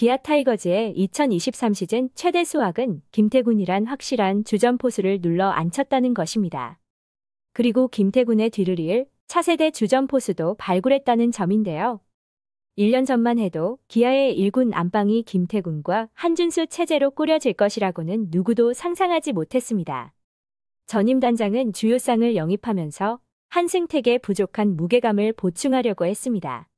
기아 타이거즈의 2023 시즌 최대 수확은 김태군이란 확실한 주전 포수를 눌러 앉혔다는 것입니다. 그리고 김태군의 뒤를 이을 차세대 주전 포수도 발굴했다는 점인데요. 1년 전만 해도 기아의 1군 안방이 김태군과 한준수 체제로 꾸려질 것이라고는 누구도 상상하지 못했습니다. 전임 단장은 주요상을 영입하면서 한승택의 부족한 무게감을 보충하려고 했습니다.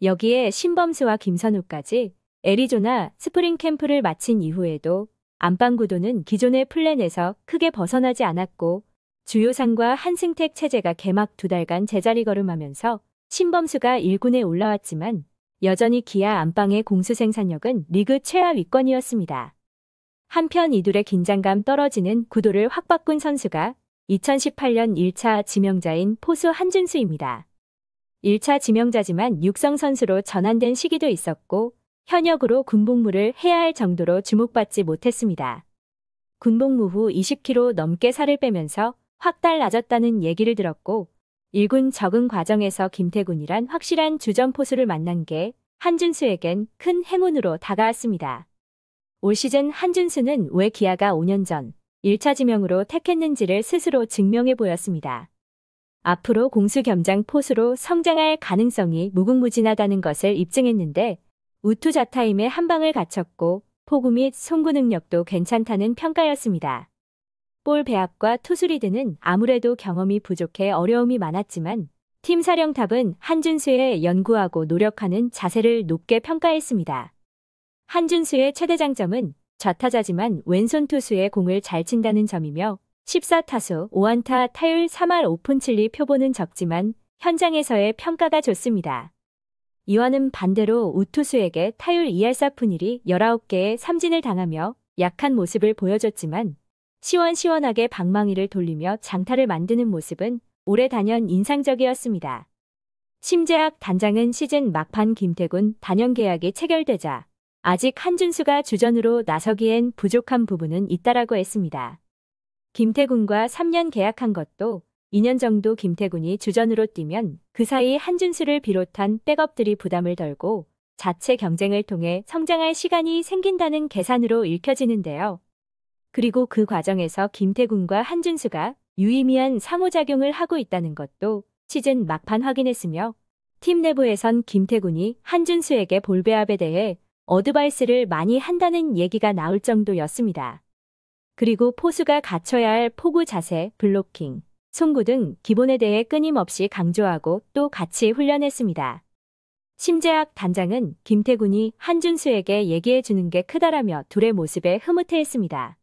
여기에 신범수와 김선우까지 애리조나 스프링 캠프를 마친 이후에도 안방 구도는 기존의 플랜에서 크게 벗어나지 않았고 주효상과 한승택 체제가 개막 두 달간 제자리 걸음하면서 신범수가 1군에 올라왔지만 여전히 기아 안방의 공수 생산력은 리그 최하위권이었습니다. 한편 이 둘의 긴장감 떨어지는 구도를 확 바꾼 선수가 2018년 1차 지명자인 포수 한준수입니다. 1차 지명자지만 육성 선수로 전환된 시기도 있었고 현역으로 군복무를 해야 할 정도로 주목받지 못했습니다. 군복무 후 20kg 넘게 살을 빼면서 확 달라졌다는 얘기를 들었고 1군 적응 과정에서 김태군이란 확실한 주전 포수를 만난 게 한준수에겐 큰 행운으로 다가왔습니다. 올 시즌 한준수는 왜 기아가 5년 전 1차 지명으로 택했는지를 스스로 증명해 보였습니다. 앞으로 공수 겸장 포수로 성장할 가능성이 무궁무진하다는 것을 입증했는데 우투 자타임에 한 방을 갖췄고 포구 및 송구 능력도 괜찮다는 평가였습니다. 볼 배합과 투수 리드는 아무래도 경험이 부족해 어려움이 많았지만 팀 사령탑은 한준수의 연구하고 노력하는 자세를 높게 평가했습니다. 한준수의 최대 장점은 좌타자지만 왼손 투수의 공을 잘 친다는 점이며 14타수 5안타 타율 3할 5푼 7리 표보는 적지만 현장에서의 평가가 좋습니다. 이와는 반대로 우투수에게 타율 2할 4푼 1이 19개의 삼진을 당하며 약한 모습을 보여줬지만 시원시원하게 방망이를 돌리며 장타를 만드는 모습은 올해 단연 인상적이었습니다. 심재학 단장은 시즌 막판 김태군 단연 계약이 체결되자 아직 한준수가 주전으로 나서기엔 부족한 부분은 있다라고 했습니다. 김태군과 3년 계약한 것도 2년 정도 김태군이 주전으로 뛰면 그 사이 한준수를 비롯한 백업들이 부담을 덜고 자체 경쟁을 통해 성장할 시간이 생긴다는 계산으로 읽혀지는데요. 그리고 그 과정에서 김태군과 한준수가 유의미한 상호작용을 하고 있다는 것도 시즌 막판 확인했으며 팀 내부에선 김태군이 한준수에게 볼배합에 대해 어드바이스를 많이 한다는 얘기가 나올 정도였습니다. 그리고 포수가 갖춰야 할 포구 자세, 블로킹, 송구 등 기본에 대해 끊임없이 강조하고 또 같이 훈련했습니다. 심재학 단장은 김태군이 한준수에게 얘기해 주는 게 크다라며 둘의 모습에 흐뭇해했습니다.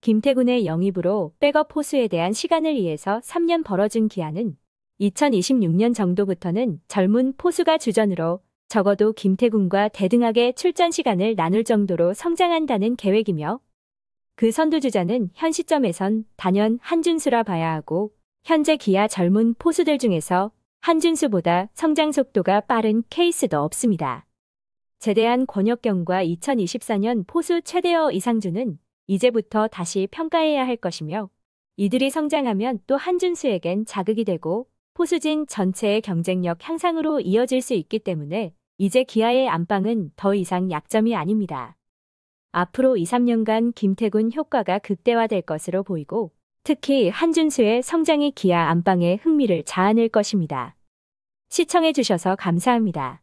김태군의 영입으로 백업 포수에 대한 시간을 위해서 3년 벌어준 기한은 2026년 정도부터는 젊은 포수가 주전으로 적어도 김태군과 대등하게 출전 시간을 나눌 정도로 성장한다는 계획이며 그 선두주자는 현 시점에선 단연 한준수라 봐야 하고 현재 기아 젊은 포수들 중에서 한준수보다 성장 속도가 빠른 케이스도 없습니다. 제대한 권혁경과 2024년 포수 최대어 이상준은 이제부터 다시 평가해야 할 것이며 이들이 성장하면 또 한준수에겐 자극이 되고 포수진 전체의 경쟁력 향상으로 이어질 수 있기 때문에 이제 기아의 안방은 더 이상 약점이 아닙니다. 앞으로 2, 3년간 김태군 효과가 극대화될 것으로 보이고 특히 한준수의 성장이 기아 안방에 흥미를 자아낼 것입니다. 시청해주셔서 감사합니다.